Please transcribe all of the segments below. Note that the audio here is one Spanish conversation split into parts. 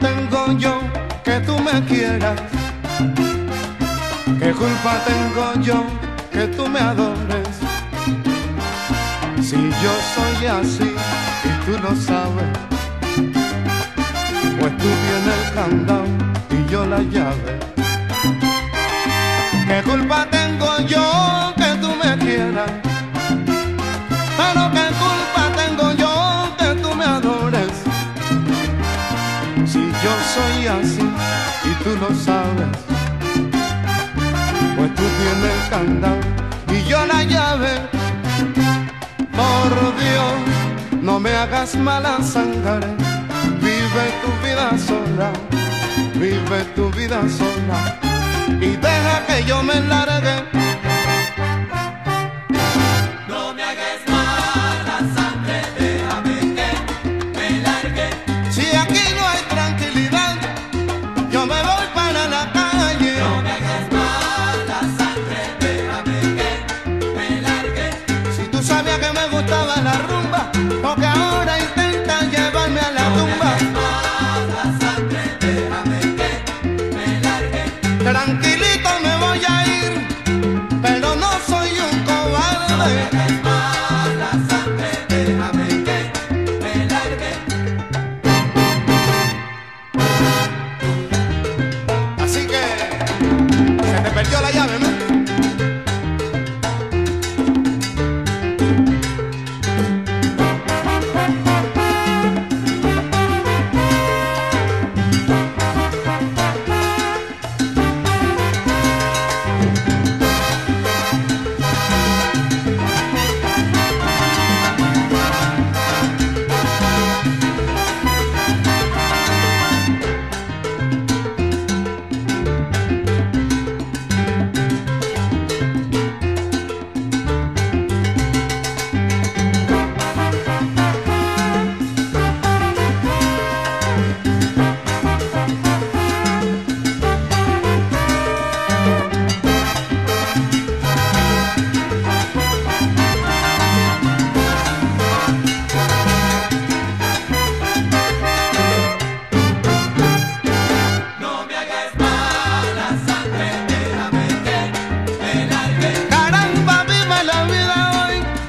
tengo yo que tú me quieras? ¿Qué culpa tengo yo que tú me adores? Si yo soy así y tú lo sabes, pues tú tienes el candado y yo la llave. Soy así y tú lo sabes, pues tú tienes el candado y yo la llave. Por Dios, no me hagas mala sangre. Vive tu vida sola, vive tu vida sola y deja que yo me largue. Tranquilito me voy a ir, pero no soy un cobarde. Mala sangre, déjame que me largue. Así que se te perdió la llave,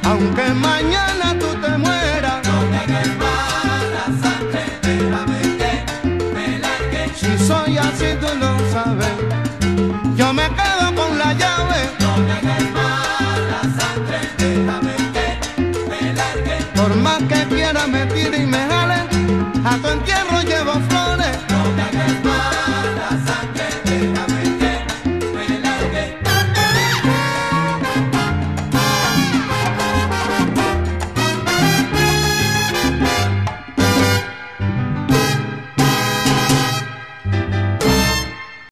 aunque mañana tú te mueras. No me mala sangre, déjame que me largue. Si soy así, tú lo sabes. Yo me quedo con la llave, No me mala sangre, déjame que me largue. por más que quiera me tire y me jale. A tu entierro